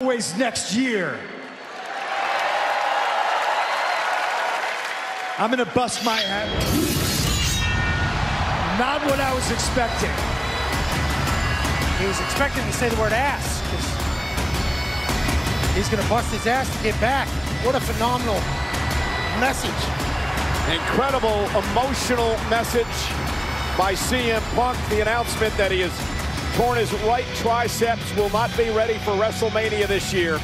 always next year. I'm gonna bust my head. Not what I was expecting. He was expecting to say the word ass. He's to bust his ass to get back. What a phenomenal message. Incredible emotional message by CM Punk. The announcement that he has torn his right triceps will not be ready for WrestleMania this year.